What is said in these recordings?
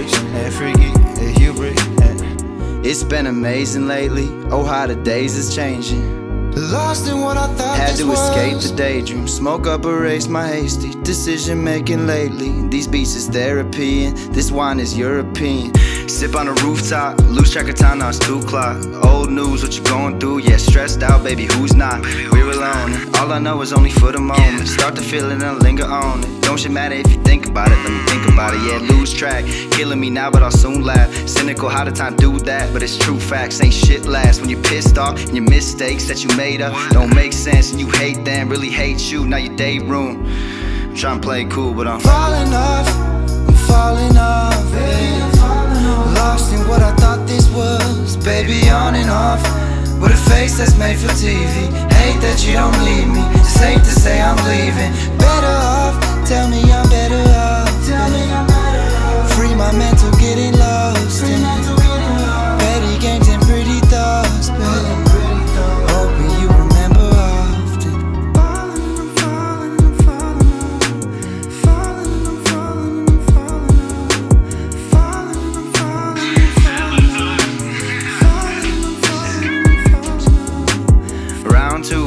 average and freaky and Hubrex. It's been amazing lately. Oh, how the days is changing. Lost in what I thought Had to escape was. the daydream Smoke up, erase my hasty Decision making lately These beats is therapy And this wine is European Sip on a rooftop, lose track of time, now it's two o'clock. Old news, what you going through? Yeah, stressed out, baby, who's not? We're alone, all I know is only for the moment. Start to feel it and linger on it. Don't shit matter if you think about it, let me think about it. Yeah, lose track, killing me now, but I'll soon laugh. Cynical, how the time do that? But it's true facts, ain't shit last. When you're pissed off and your mistakes that you made up don't make sense, and you hate them, really hate you. Now your day room. I'm trying to play cool, but I'm Falling off, I'm falling off. Lost in what I thought this was, baby, on and off. With a face that's made for TV. Hate that you don't need me. It's safe to say I'm leaving. Better off, tell me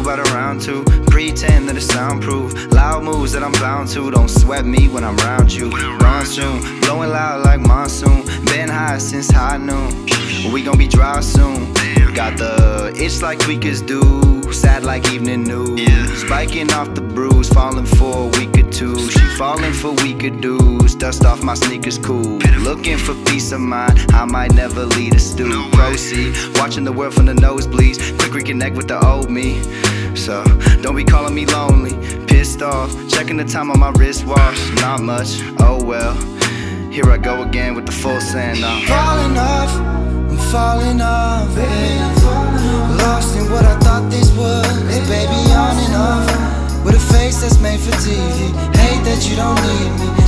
Round two, by the two. Pretend that it's soundproof. Loud moves that I'm bound to. Don't sweat me when I'm round you. Run soon, blowing loud like monsoon. Been high since high noon. We gon' be dry soon. Got the itch like tweakers do. Sad like evening news. Spiking off the bruise, falling for a week or two. She falling for weaker dudes. Dust off my sneakers, cool. Looking for peace of mind. I might never lead a stew. Proceed, watching the world from the nosebleeds. Quick reconnect with the old me. So don't be calling me lonely. Pissed off, checking the time on my wristwatch. Not much. Oh well. Here I go again with the full send off. Falling off, I'm falling off, babe. Lost in what I thought this was, baby, on and off. With a face that's made for TV. Hate that you don't need me.